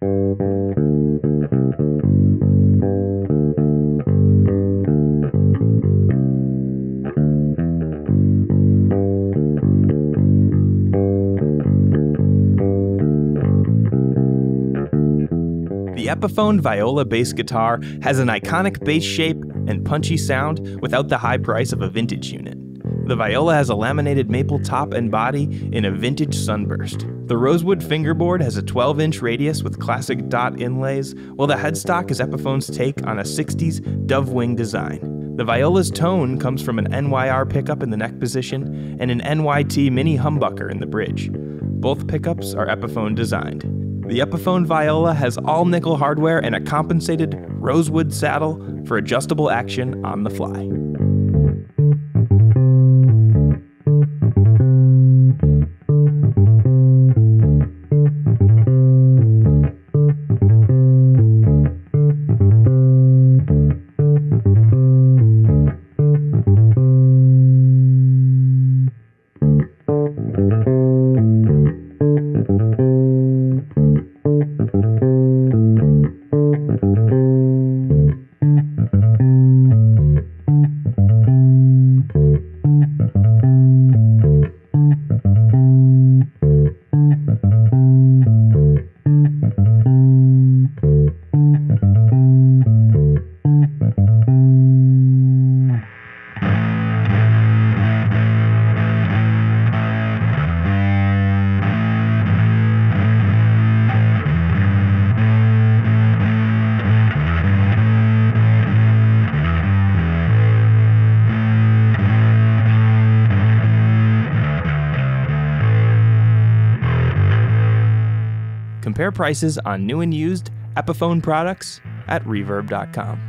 The Epiphone viola bass guitar has an iconic bass shape and punchy sound without the high price of a vintage unit. The viola has a laminated maple top and body in a vintage sunburst. The rosewood fingerboard has a 12 inch radius with classic dot inlays, while the headstock is Epiphone's take on a 60s dove wing design. The viola's tone comes from an NYR pickup in the neck position and an NYT mini humbucker in the bridge. Both pickups are Epiphone designed. The Epiphone viola has all nickel hardware and a compensated rosewood saddle for adjustable action on the fly. Compare prices on new and used Epiphone products at reverb.com.